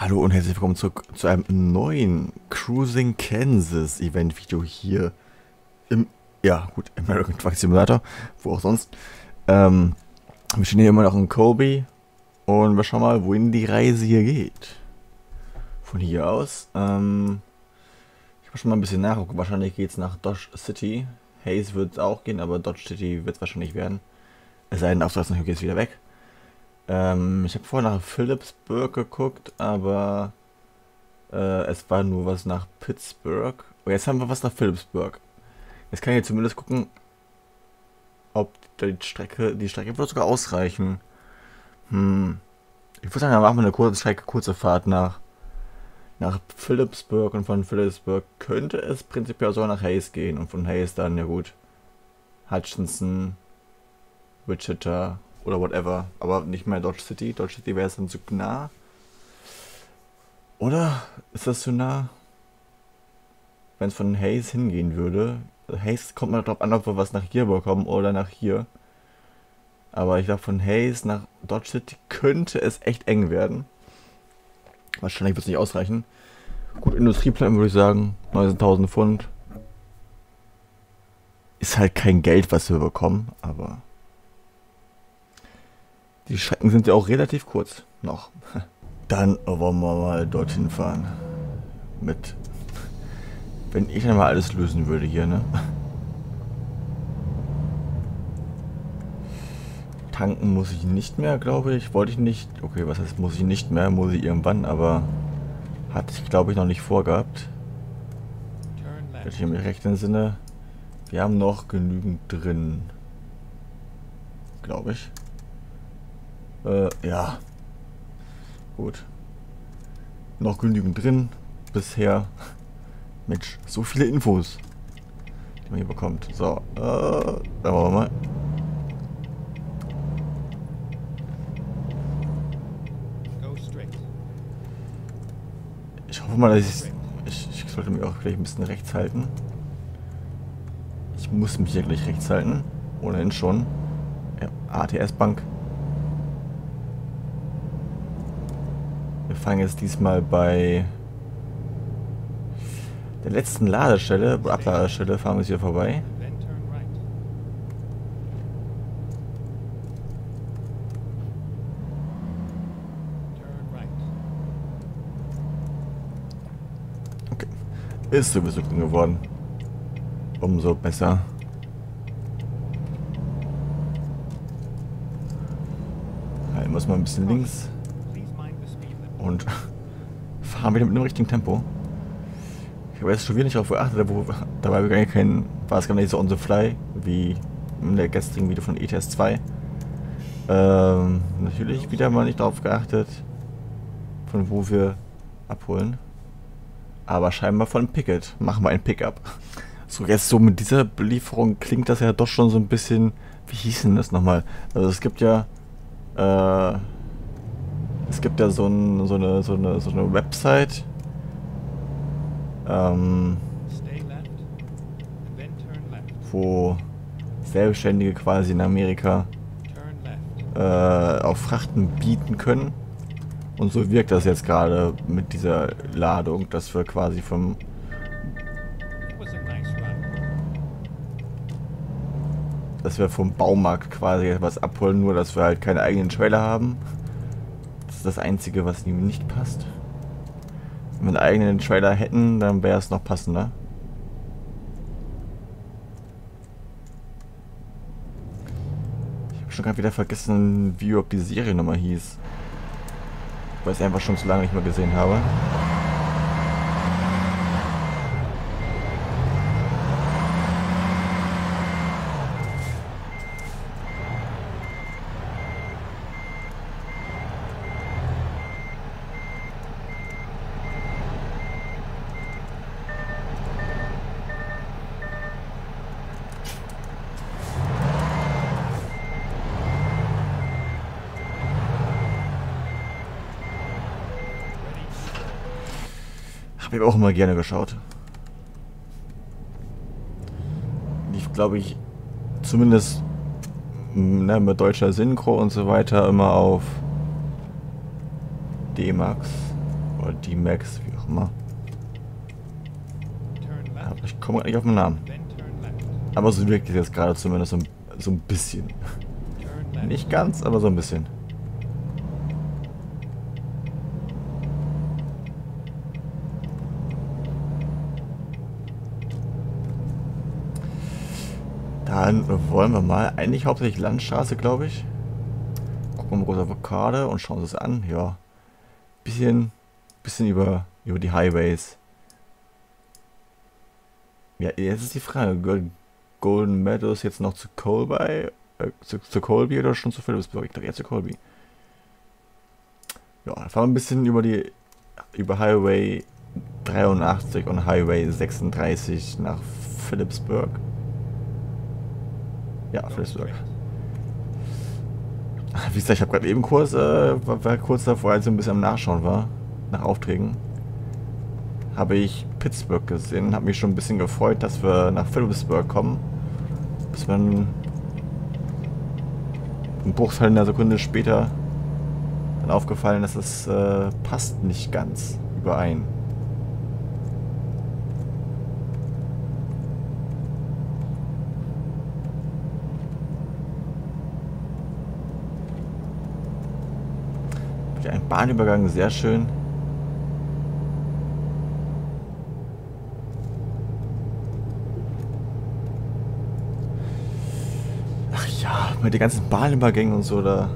Hallo und herzlich willkommen zurück zu einem neuen Cruising Kansas Event Video hier im, ja gut, American Truck Simulator, wo auch sonst. Ähm, wir stehen hier immer noch in Colby und wir schauen mal, wohin die Reise hier geht. Von hier aus, ähm, ich habe schon mal ein bisschen nachgucken, wahrscheinlich geht es nach Dodge City. Hayes wird es auch gehen, aber Dodge City wird es wahrscheinlich werden. Es sei denn, auf noch geht es wieder weg. Ähm, ich habe vorher nach Phillipsburg geguckt, aber äh, es war nur was nach Pittsburgh. Und jetzt haben wir was nach Phillipsburg. Jetzt kann ich zumindest gucken, ob die Strecke, die Strecke wird sogar ausreichen. Hm. Ich würde sagen, dann machen wir eine kurze Strecke, kurze Fahrt nach, nach Phillipsburg und von Phillipsburg könnte es prinzipiell sogar nach Hayes gehen und von Hayes dann, ja gut, Hutchinson, Wichita oder whatever. Aber nicht mehr Dodge City. Dodge City wäre es dann zu nah. Oder ist das zu nah? Wenn es von Hayes hingehen würde. Hayes kommt man darauf an, ob wir was nach hier bekommen oder nach hier. Aber ich glaube, von Hayes nach Dodge City könnte es echt eng werden. Wahrscheinlich wird es nicht ausreichen. Gut, Industrieplan würde ich sagen. 19.000 Pfund. Ist halt kein Geld, was wir bekommen, aber die Strecken sind ja auch relativ kurz noch. Dann wollen wir mal dorthin fahren. Mit. Wenn ich dann mal alles lösen würde hier, ne? Tanken muss ich nicht mehr, glaube ich. Wollte ich nicht. Okay, was heißt muss ich nicht mehr? Muss ich irgendwann, aber hatte ich, glaube ich, noch nicht vorgehabt. Wenn ich mich recht entsinne. Wir haben noch genügend drin. Glaube ich. Äh, ja. Gut. Noch genügend drin. Bisher. Mensch, so viele Infos, die man hier bekommt. So, äh, da wollen wir mal. Ich hoffe mal, dass ich, ich... Ich sollte mich auch gleich ein bisschen rechts halten. Ich muss mich hier gleich rechts halten. Ohnehin schon. Ja, ATS-Bank. Wir fangen jetzt diesmal bei der letzten Ladestelle, Abladestelle, fahren wir hier vorbei. Okay. Ist sowieso grün geworden. Umso besser. Halten wir es mal ein bisschen links und fahren wieder mit dem richtigen Tempo. Ich habe jetzt schon wieder nicht darauf geachtet, wo, dabei wir kein, war es gar nicht so on the fly, wie in der gestrigen Video von ETS 2. Ähm, natürlich wieder mal nicht darauf geachtet, von wo wir abholen. Aber scheinbar von Picket. Machen wir ein Pickup. So, jetzt so mit dieser Belieferung klingt das ja doch schon so ein bisschen. Wie hieß denn das nochmal? Also es gibt ja. Äh, es gibt ja so, ein, so, eine, so, eine, so eine Website. Ähm, wo Selbstständige quasi in Amerika äh, auf Frachten bieten können. Und so wirkt das jetzt gerade mit dieser Ladung, dass wir quasi vom dass wir vom Baumarkt quasi etwas abholen, nur dass wir halt keine eigenen Trailer haben ist das Einzige, was ihm nicht passt. Wenn wir einen eigenen Trailer hätten, dann wäre es noch passender. Ich habe schon gerade wieder vergessen, wie überhaupt die Seriennummer hieß. Weil ich es einfach schon zu lange nicht mehr gesehen habe. Habe ich auch immer gerne geschaut. Lief, glaube ich, zumindest ne, mit deutscher Synchro und so weiter immer auf D-Max. Oder D-Max, wie auch immer. Aber ich komme nicht auf den Namen. Aber so wirkt es jetzt gerade zumindest so, so ein bisschen. Nicht ganz, aber so ein bisschen. Dann wollen wir mal, eigentlich hauptsächlich Landstraße, glaube ich. Gucken wir mal die Karte und schauen uns das an. Ja, bisschen, bisschen über, über die Highways. Ja, jetzt ist die Frage, Golden Meadows jetzt noch zu Colby, äh, zu, zu Colby oder schon zu Phillipsburg? Ich dachte eher zu Colby. Ja, dann fahren wir ein bisschen über die, über Highway 83 und Highway 36 nach Phillipsburg. Ja, Phillipsburg. Wie gesagt, ich habe gerade eben kurz, äh, war, kurz davor, als ich ein bisschen am Nachschauen war, nach Aufträgen, habe ich Pittsburgh gesehen, habe mich schon ein bisschen gefreut, dass wir nach Phillipsburg kommen. Bis man ein Bruchteil einer Sekunde später dann aufgefallen, dass es äh, passt nicht ganz überein. Ein Bahnübergang, sehr schön. Ach ja, mit den ganzen Bahnübergängen und so, da,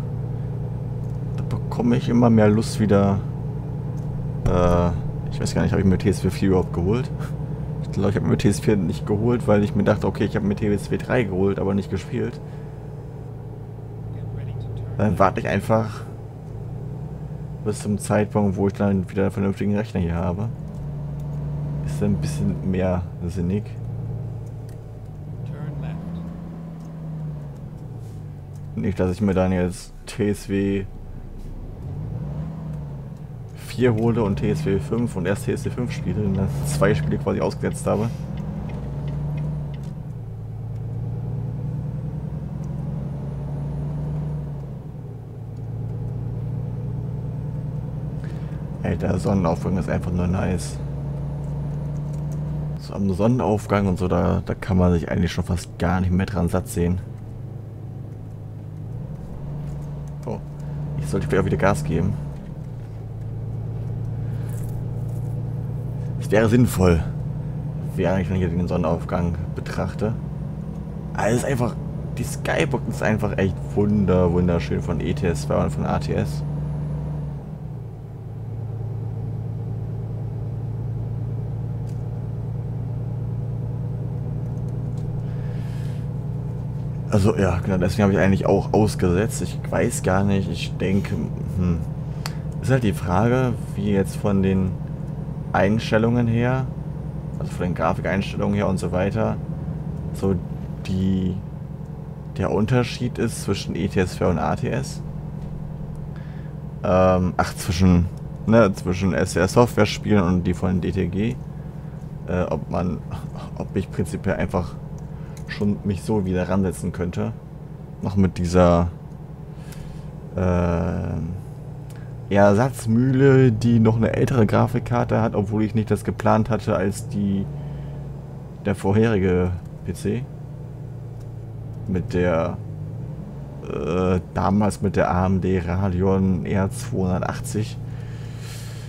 da bekomme ich immer mehr Lust wieder. Äh, ich weiß gar nicht, habe ich mir TSW 4 überhaupt geholt? Ich glaube, ich habe mir TS4 nicht geholt, weil ich mir dachte, okay, ich habe mir TSW 3 geholt, aber nicht gespielt. Dann warte ich einfach bis zum Zeitpunkt, wo ich dann wieder einen vernünftigen Rechner hier habe. Ist ein bisschen mehr sinnig. Nicht, dass ich mir dann jetzt TSW 4 hole und TSW 5 und erst TSW 5 spiele und dann zwei Spiele quasi ausgesetzt habe. Der Sonnenaufgang ist einfach nur nice. So am Sonnenaufgang und so, da, da kann man sich eigentlich schon fast gar nicht mehr dran satt sehen. Oh, ich sollte vielleicht auch wieder Gas geben. Es wäre sinnvoll, während ich hier den Sonnenaufgang betrachte. Alles einfach, die Skybox ist einfach echt wunder, wunderschön von ETS 2 und von ATS. Also ja, genau, deswegen habe ich eigentlich auch ausgesetzt. Ich weiß gar nicht, ich denke, hm, ist halt die Frage, wie jetzt von den Einstellungen her, also von den Grafikeinstellungen her und so weiter, so die der Unterschied ist zwischen ETS4 und ATS. Ähm, ach, zwischen, ne, zwischen SR Software Spielen und die von DTG. Äh, ob man, ob ich prinzipiell einfach schon mich so wieder ransetzen könnte. Noch mit dieser äh, Ersatzmühle, die noch eine ältere Grafikkarte hat, obwohl ich nicht das geplant hatte als die der vorherige PC. Mit der äh, damals mit der AMD Radeon R280.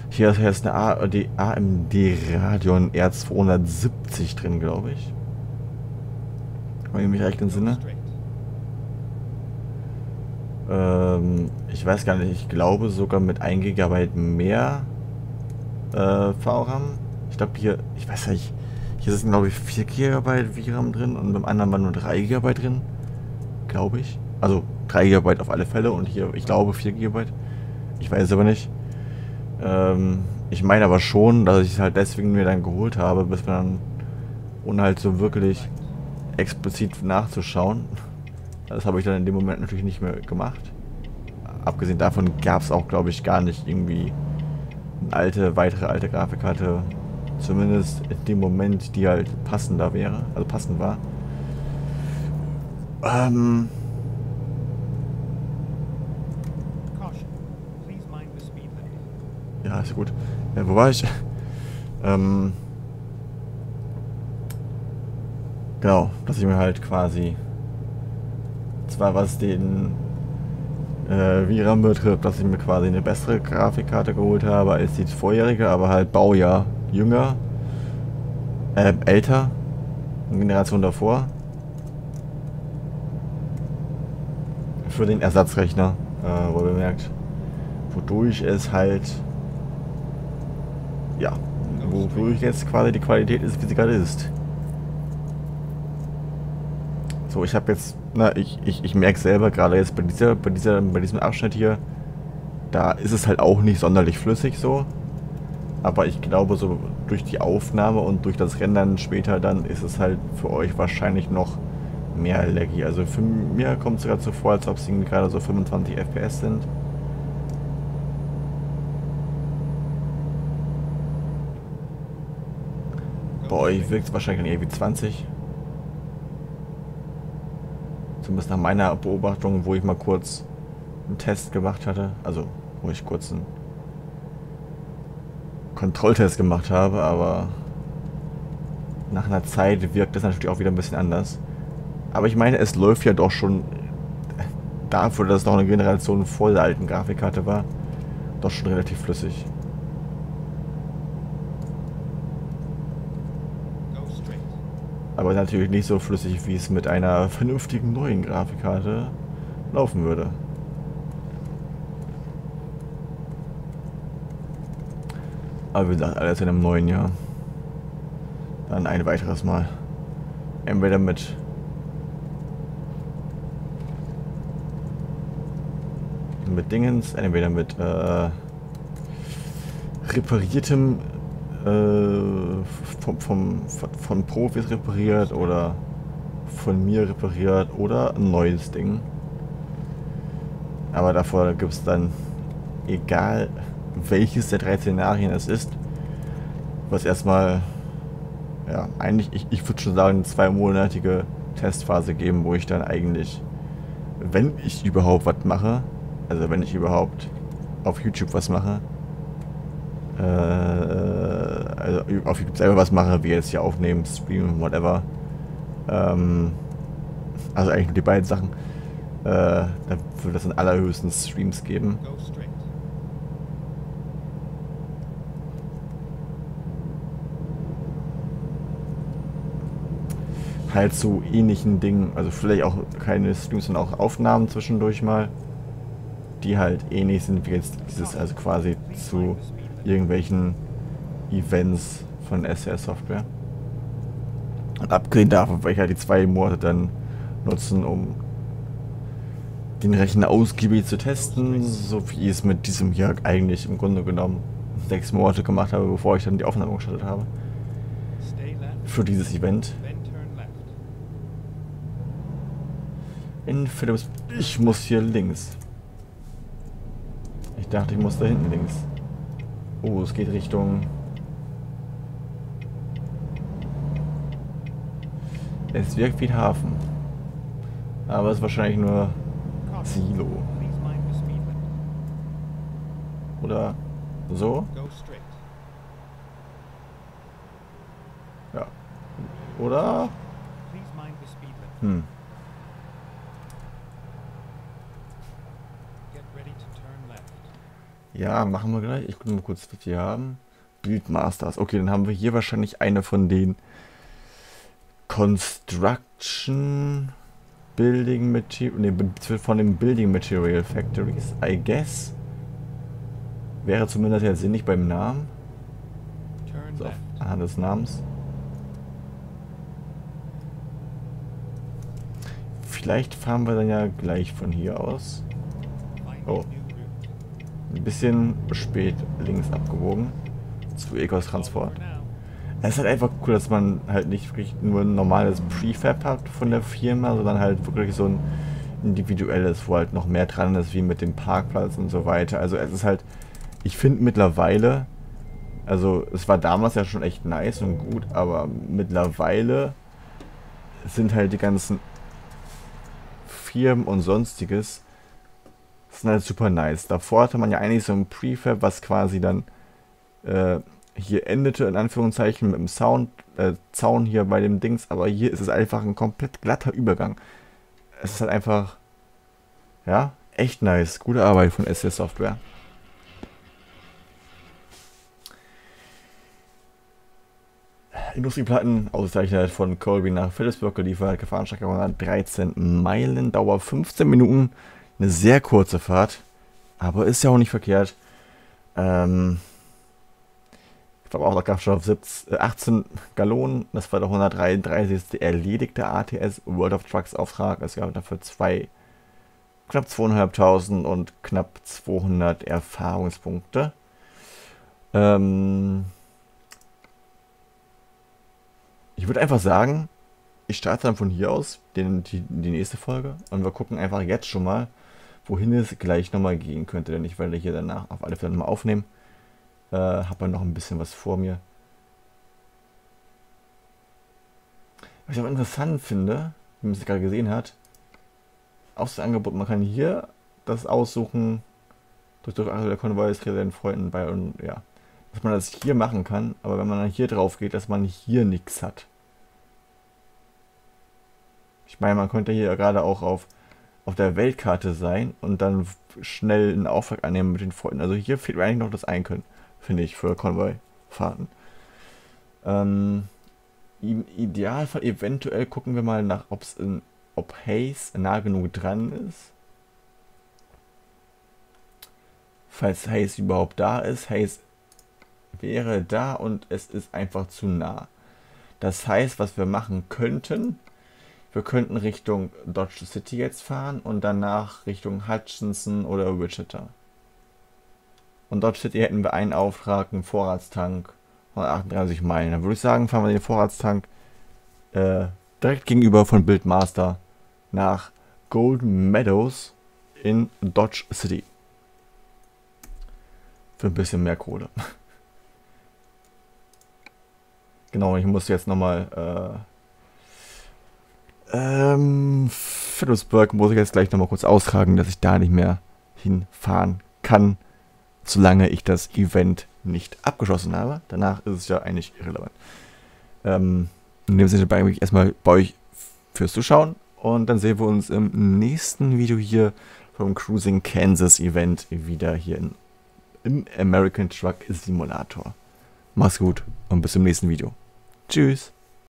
Hier ist eine A die AMD Radeon R270 drin, glaube ich. Wenn ich mich recht entsinne. Ähm, ich weiß gar nicht, ich glaube sogar mit 1 GB mehr äh, VRAM. Ich glaube hier, ich weiß nicht, hier sind glaube ich 4 GB VRAM drin und beim anderen war nur 3 GB drin. Glaube ich. Also 3 GB auf alle Fälle und hier, ich glaube 4 GB. Ich weiß aber nicht. Ähm, ich meine aber schon, dass ich es halt deswegen mir dann geholt habe, bis man dann ohne halt so wirklich explizit nachzuschauen. Das habe ich dann in dem Moment natürlich nicht mehr gemacht. Abgesehen davon gab es auch, glaube ich, gar nicht irgendwie eine alte, weitere alte Grafikkarte. Zumindest in dem Moment, die halt passender wäre, also passend war. Ähm. Ja, ist gut. Äh, wo war ich? ähm, genau, dass ich mir halt quasi zwar was den äh, VRAM betrifft, dass ich mir quasi eine bessere Grafikkarte geholt habe als die vorherige, aber halt Baujahr jünger, äh, älter, eine Generation davor. Für den Ersatzrechner, äh, wohl bemerkt. Wodurch es halt, ja, wodurch jetzt quasi die Qualität ist, wie sie gerade ist. So, ich habe jetzt, na, ich, ich, ich merke selber gerade jetzt bei dieser, bei dieser, bei diesem Abschnitt hier, da ist es halt auch nicht sonderlich flüssig so. Aber ich glaube, so durch die Aufnahme und durch das Rendern später dann ist es halt für euch wahrscheinlich noch mehr laggy. Also für mir kommt es gerade so vor, als ob es gerade so 25 FPS sind. Bei euch wirkt es wahrscheinlich eher wie 20. Zumindest nach meiner Beobachtung, wo ich mal kurz einen Test gemacht hatte. Also, wo ich kurz einen Kontrolltest gemacht habe, aber nach einer Zeit wirkt das natürlich auch wieder ein bisschen anders. Aber ich meine, es läuft ja doch schon dafür, dass es noch eine Generation vor der alten Grafikkarte war, doch schon relativ flüssig. Aber natürlich nicht so flüssig, wie es mit einer vernünftigen neuen Grafikkarte laufen würde. Aber wie gesagt, alles in einem neuen Jahr. Dann ein weiteres Mal. Entweder mit mit Dingens, entweder mit äh, repariertem äh, vom, vom, von Profis repariert oder von mir repariert oder ein neues Ding. Aber davor gibt es dann, egal welches der drei Szenarien es ist, was erstmal, ja, eigentlich, ich, ich würde schon sagen, eine zweimonatige Testphase geben, wo ich dann eigentlich, wenn ich überhaupt was mache, also wenn ich überhaupt auf YouTube was mache, äh, also auf YouTube selber was mache, wie jetzt hier aufnehmen, streamen, whatever. Ähm, also eigentlich nur die beiden Sachen. Äh, da würde es in allerhöchsten Streams geben. Halt zu ähnlichen Dingen, also vielleicht auch keine Streams, sondern auch Aufnahmen zwischendurch mal, die halt ähnlich sind wie jetzt dieses, also quasi zu irgendwelchen Events von SR Software. Und abgesehen davon werde ich halt die zwei Monate dann nutzen, um den Rechner ausgiebig zu testen, so wie ich es mit diesem hier eigentlich im Grunde genommen sechs Monate gemacht habe, bevor ich dann die Aufnahme gestartet habe. Für dieses Event. In Philips. Ich muss hier links. Ich dachte, ich muss da hinten links. Oh, es geht Richtung... Es wirkt wie Hafen. Aber es ist wahrscheinlich nur Silo. Oder so? Ja. Oder? Hm. Ja, machen wir gleich. Ich gucke mal kurz, was wir haben. Buildmasters. Okay, dann haben wir hier wahrscheinlich eine von den Construction Building Material. Ne, von den Building Material Factories, I guess. Wäre zumindest ja sinnig beim Namen. So, anhand des Namens. Vielleicht fahren wir dann ja gleich von hier aus. Oh ein bisschen spät links abgewogen zu Ecos Transport. Es ist halt einfach cool, dass man halt nicht wirklich nur ein normales Prefab hat von der Firma, sondern halt wirklich so ein individuelles, wo halt noch mehr dran ist, wie mit dem Parkplatz und so weiter. Also es ist halt, ich finde mittlerweile, also es war damals ja schon echt nice und gut, aber mittlerweile sind halt die ganzen Firmen und sonstiges sind halt super nice. Davor hatte man ja eigentlich so ein Prefab, was quasi dann äh, hier endete, in Anführungszeichen, mit dem Sound, äh, Zaun hier bei dem Dings, aber hier ist es einfach ein komplett glatter Übergang. Es ist halt einfach, ja, echt nice. Gute Arbeit von SS Software. Industrieplatten, ausgezeichnet von Colby nach Phillipsburg geliefert, Gefahrenstrecke 113 Meilen, Dauer 15 Minuten, eine sehr kurze Fahrt, aber ist ja auch nicht verkehrt. Ähm, ich glaube auch der Kraftstoff 17, 18 Gallonen, das war der 133. erledigte ATS World of Trucks Auftrag. Es gab dafür zwei, knapp 2.500 und knapp 200 Erfahrungspunkte. Ähm, ich würde einfach sagen, ich starte dann von hier aus den, die, die nächste Folge und wir gucken einfach jetzt schon mal, wohin es gleich nochmal gehen könnte, denn ich werde hier danach auf alle Fälle nochmal aufnehmen. Äh, habe noch ein bisschen was vor mir. Was ich auch interessant finde, wie man es gerade gesehen hat, aus dem Angebot, man kann hier das aussuchen, durch durch der Konvois, den Freunden bei und ja, dass man das hier machen kann, aber wenn man dann hier drauf geht, dass man hier nichts hat. Ich meine, man könnte hier gerade auch auf, auf der Weltkarte sein und dann schnell einen Auftrag annehmen mit den Freunden. Also hier fehlt mir eigentlich noch das Einkönnen, finde ich, für Konvoi-Fahrten. Ähm, Im Idealfall eventuell gucken wir mal nach, ob's in, ob Haze nah genug dran ist. Falls Haze überhaupt da ist. Haze wäre da und es ist einfach zu nah. Das heißt, was wir machen könnten, wir könnten Richtung Dodge City jetzt fahren und danach Richtung Hutchinson oder Wichita. Und Dodge City hätten wir einen Auftrag, einen Vorratstank von 38 Meilen. Dann würde ich sagen, fahren wir den Vorratstank äh, direkt gegenüber von Buildmaster nach Golden Meadows in Dodge City. Für ein bisschen mehr Kohle. Genau, ich muss jetzt nochmal. Äh, ähm, Phillipsburg muss ich jetzt gleich nochmal kurz austragen, dass ich da nicht mehr hinfahren kann, solange ich das Event nicht abgeschlossen habe. Danach ist es ja eigentlich irrelevant. Ähm, in dem Sinne bedanke ich mich erstmal bei euch fürs Zuschauen und dann sehen wir uns im nächsten Video hier vom Cruising Kansas Event wieder hier in, im American Truck Simulator. Mach's gut und bis zum nächsten Video. Tschüss.